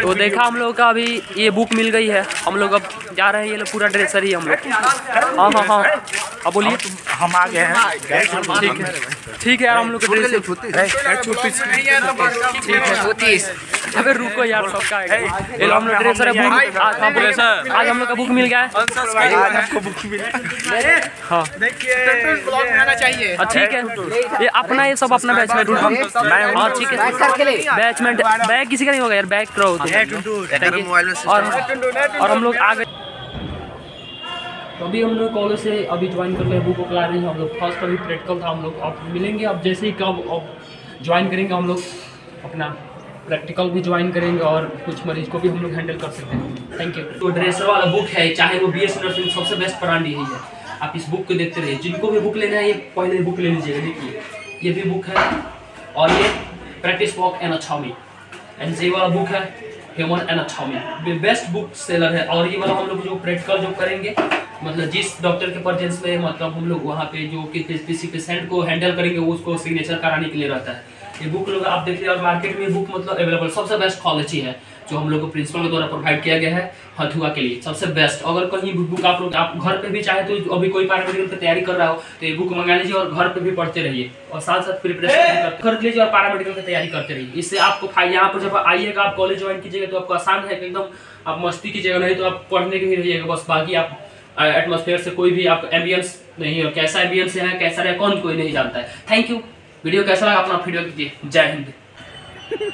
तो देखा हम लोग का अभी ये बुक मिल गई है। हम लोग अब जा रहे हैं ये लोग, पूरा ड्रेसर ही हम लोग। हाँ हाँ हाँ। अब बोलिए। हम आ गए हैं। ठीक है। ठीक है यार हम लोग ड्रेस है अबे रुको यार सबका ये हम लोग ड्रेसर है बुक आज हाँ, बोले सर आज हम लोग का बुक मिल गया है? आज आपको बुक मिला हाँ। चाहिए। हाँ, ठीक है। ये अपना ये सब अपना बैचमेंट हाँ ठीक है। बैचमेंट बैग किसी का नहीं होगा यार बैग करो और हम लोग आ गए तो अभी हम लोग कॉलेज से अभी ज्वाइन कर रहे हैं बुक ला रहे हैं हम लोग। फ़र्स्ट अभी प्रैक्टिकल था हम लोग। अब मिलेंगे, अब जैसे ही कब, अब ज्वाइन करेंगे हम लोग। अपना प्रैक्टिकल भी ज्वाइन करेंगे और कुछ मरीज़ को भी हम लोग हैंडल कर सकते हैं। थैंक यू तो ड्रेसर वाला बुक है, चाहे वो बी एस नर्सिंग सबसे बेस्ट ब्रांड यही है। आप इस बुक को देखते रहिए। जिनको भी बुक लेना है, ये पहले बुक ले लीजिएगा, देखिए। ये भी बुक है और ये प्रैक्टिस वॉक एनाटॉमी एंड ये वाला बुक है human anatomy best book seller है। और ये वाला हम लोग जो प्रैक्टिकल जो करेंगे मतलब जिस डॉक्टर के प्रेजेंस में मतलब हम लोग वहाँ पे जो कि किसी पेशेंट को हैंडल करेंगे, वो उसको सिग्नेचर कराने के लिए रहता है। ये बुक लोग आप देख और मार्केट में बुक मतलब अवेलेबल सबसे बेस्ट क्वालिटी है, जो हम लोग को प्रिंसिपल द्वारा प्रोवाइड किया गया है हथुआ के लिए, सबसे बेस्ट अगर कहीं बुक आप लोग, आप घर पे भी चाहे तो अभी कोई पैरामेडिकल की तैयारी कर रहा हो तो ये बुक मंगा लीजिए और घर पे भी पढ़ते रहिए। और साथ साथ प्रिपरेशन खरीद लीजिए और पैरामेडिकल की तैयारी करते रहिए। इससे आपको यहाँ पर जब आइएगा, आप कॉलेज ज्वाइन कीजिएगा तो आपको आसान है एकदम आप मस्ती कीजिएगा, नहीं तो आप पढ़ने के भी रहिएगा, बस बाकी आप एटमोसफेयर से कोई भी आप एम्बियंस नहीं है। कैसा एम्बियंस है कैसा है कौन कोई नहीं जानता है। थैंक यू वीडियो कैसा लगा? अपना फीडबैक दीजिए। जय हिंद।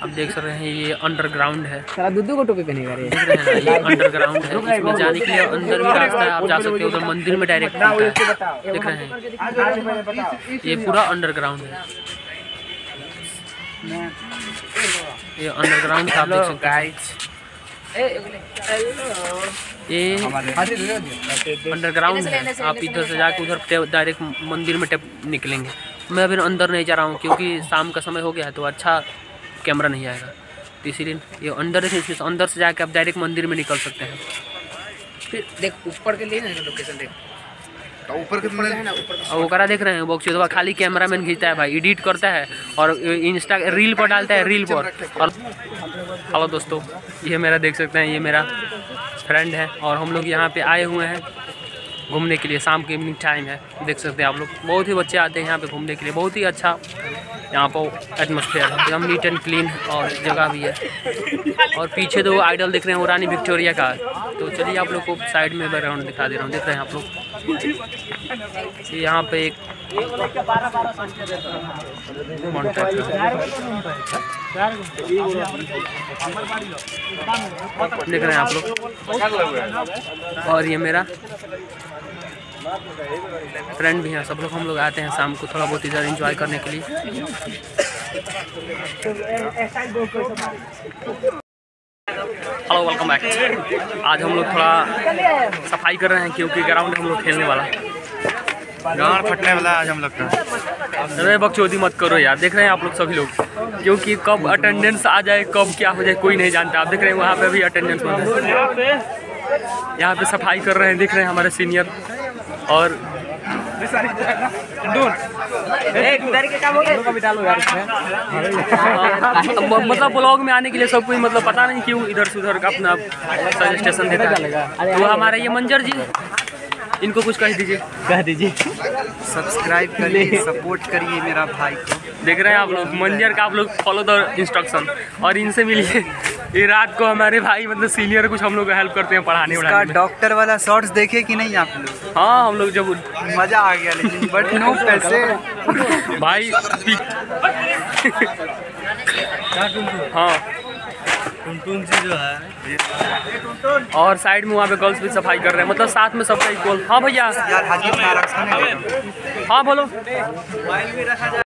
अब देख सकते हैं ये अंडरग्राउंड है। सारा दूध को टोपी पहनेगा रे रहे हैं। ये अंडरग्राउंड है। इसमें जाने के लिए अंदर भी रास्ता है आप जा सकते हो उधर मंदिर में डायरेक्ट मिलता है। देख रहे हैं। ये पूरा अंडरग्राउंड है। ये अंडरग्राउंड आप देख सकते हैं। ये अंडरग्राउंड है। आप इधर से जाके उधर डायरेक्ट मंदिर में टेप निकलेंगे। मैं अभी अंदर नहीं जा रहा हूँ क्योंकि शाम का समय हो गया है तो अच्छा कैमरा नहीं आएगा। तो इसीलिए ये अंदर से अंदर से जाके आप डायरेक्ट मंदिर में निकल सकते हैं। फिर देख ऊपर के लिए ना लोकेशन देख। ऊपर थोड़े और वो करा देख रहे हैं बॉक्स तो खाली कैमरा मैन खींचता है भाई एडिट करता है और इंस्टा रील पर डालता है रील पर। और हेलो दोस्तों, ये मेरा देख सकते हैं, ये मेरा फ्रेंड है और हम लोग यहाँ पे आए हुए हैं घूमने के लिए, शाम के इवनिंग टाइम है, देख सकते हैं आप लोग। बहुत ही बच्चे आते हैं यहाँ पे घूमने के लिए, बहुत ही अच्छा यहाँ पर एटमोसफेयर है। एकदम नीट एंड क्लीन और जगह भी है। और पीछे तो आइडल देख रहे हैं, वो रानी विक्टोरिया का। तो चलिए आप लोग को साइड में बैकग्राउंड दिखा दे रहा हूँ, देख रहे हैं आप लोग। यहाँ पे एक देख रहे हैं आप लोग। और ये मेरा फ्रेंड भी हैं, सब लोग हम लोग आते हैं शाम को थोड़ा बहुत इधर इंजॉय करने के लिए। हेलो वेलकम बैक आज हम लोग थोड़ा सफ़ाई कर रहे हैं क्योंकि ग्राउंड हम लोग खेलने वाला। गाड़ फटने वाला आज हम लोग का। अरे बकचोदी मत करो यार। देख रहे हैं आप लोग सभी लोग। क्योंकि कब अटेंडेंस आ जाए कब क्या हो जाए कोई नहीं जानता। आप देख रहे हैं वहाँ पे भी अटेंडेंस हो। यहाँ पे सफ़ाई कर रहे हैं देख रहे हैं हमारे सीनियर और मतलब ब्लॉग में आने के लिए सब कोई मतलब पता नहीं क्यों इधर से उधर का अपना सजेस्टेशन देता है। तो हमारा ये मंजर जी इनको कुछ कह दीजिए। कह दीजिए। सब्सक्राइब करिए सपोर्ट करिए मेरा भाई को। देख रहे हैं आप लोग मंजर का आप लोग फॉलो द इंस्ट्रक्शन और इनसे मिलिए। ये रात को हमारे भाई मतलब सीनियर कुछ हम लोग हेल्प करते हैं पढ़ाने वढ़ाने डॉक्टर वाला शॉर्ट्स देखे कि नहीं आप लोग? हाँ हम लोग जब मज़ा आ गया लेकिन बट नो पैसे। भाई हाँ जो है। और साइड में वहाँ पे गर्ल्स भी सफ़ाई कर रहे हैं। मतलब साथ में सबका इक्वल हाँ भैया। हाँ बोलो।